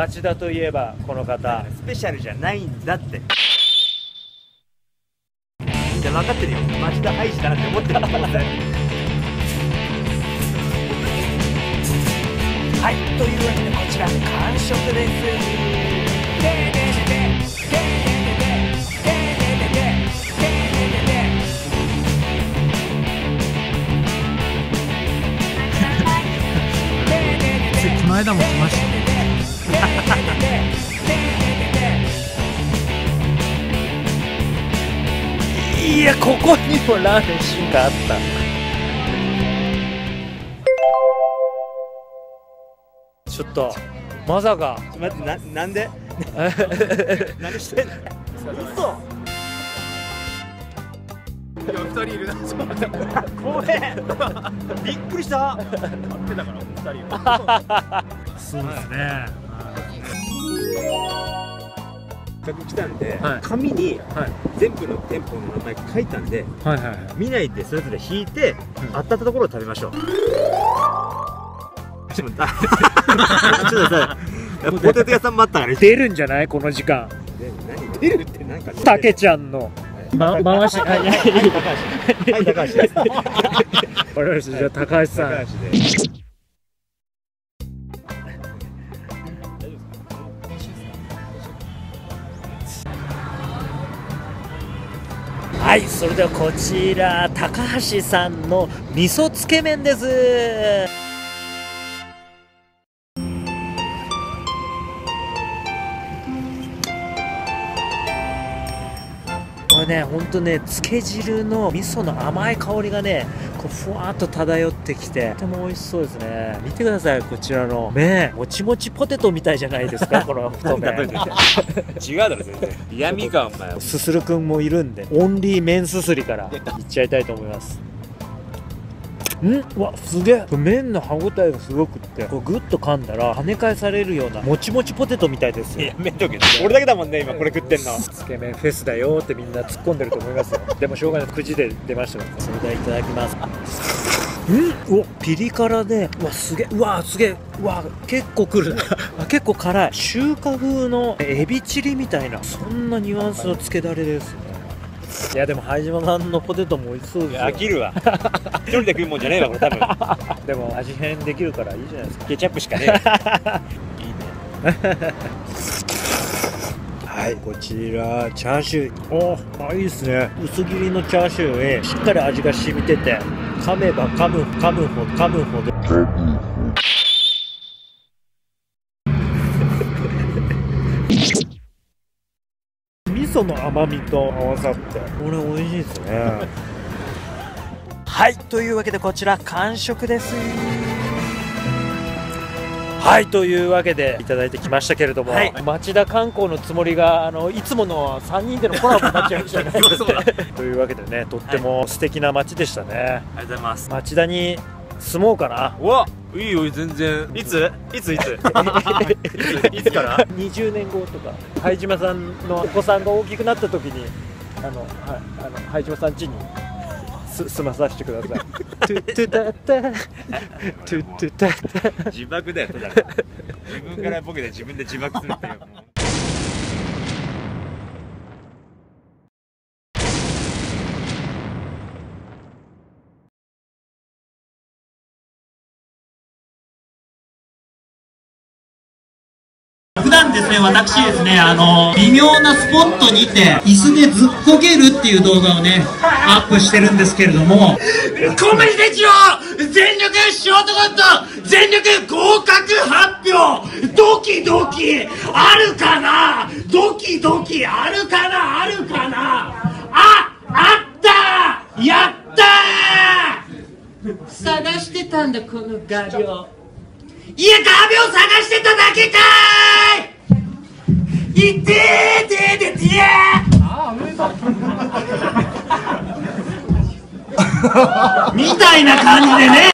町田といえばこの方。スペシャルじゃないんだって。じゃ分かってるよ。町田廃止だなって思ってるよ。はいというわけでこちら完食この間も来ましたいやここにもラーメンシーンがあった。ちょっとまさか。待ってななんで？何してんの？嘘！いや二人いるな。そうだ怖えびっくりした。ってたから二人は そうですね。せっかく来たんで、はい。紙にはい。全部の店舗の名前書いたんではいはいはい。見ないでそれぞれ引いて、うん。当たったところを食べましょう。ちょっと待って。ちょっとさポテト屋さんもあったから出るんじゃない？この時間。何出るってなんか。たけちゃんの、ま、回し。あいやいやはい高橋です。わかりました。じゃあ高橋さん。高橋ではいそれではこちら高橋さんの味噌つけ麺です。これねほんとねつけ汁の味噌の甘い香りがねこうふわっと漂ってきてとても美味しそうですね。見てくださいこちらの麺もちもちポテトみたいじゃないですか この太麺。違うだろ全然。嫌味かお前。すするくんもいるんでオンリー麺すすりからいっちゃいたいと思いますん？うわすげえ。麺の歯ごたえがすごくってこうグッと噛んだら跳ね返されるようなもちもちポテトみたいですよ。やめとけ俺だけだもんね今これ食ってんの。つけ麺フェスだよってみんな突っ込んでると思いますよ。でもしょうがない。くじで出ましたから。それではいただきます。ん？おピリ辛で。うわすげえ。うわすげえ。うわ結構くる。あ結構辛い。中華風のエビチリみたいなそんなニュアンスのつけだれです。ねいやでも灰島さんのポテトも美味しそうですよ。飽きるわ。一人で食うもんじゃねえわこれ多分。でも味変できるからいいじゃないですか。ケチャップしかねえわ。はいこちらチャーシュー。おあいいですね。薄切りのチャーシューへしっかり味が染みてて噛めば噛む噛むほど噛むほど噌の甘みと合わさって。これ美味しいですね。はい。というわけでこちら完食です。はい。というわけでいただいてきましたけれども、はい。町田観光のつもりがあのいつもの3人でのコラボになっちゃいましたね。というわけでねとっても素敵な町でしたね、ありがとうございます。町田に住もうかないいよ全然。いつ？いつ？いつ？い ついつから？20年後とか。灰島さんのお子さんが大きくなった時にあの、はい、あの灰島さん家にす住まさせてください。トゥトゥタタ。トゥトゥタタ自爆だよただ自分からボケて自分で自爆するっていう普段ですね、私ですね、あの、微妙なスポットにて、椅子でずっこけるっていう動画をね、アップしてるんですけれども、コメディチ全力ショートコント全力合格発表。ドキドキ。あるかな？ドキドキ。あるかな？あるかな？ああった！やったー！探してたんだ、この画鋲。いや、画鋲探してただけかーい。いってーてーてーてーみたいな感じでね。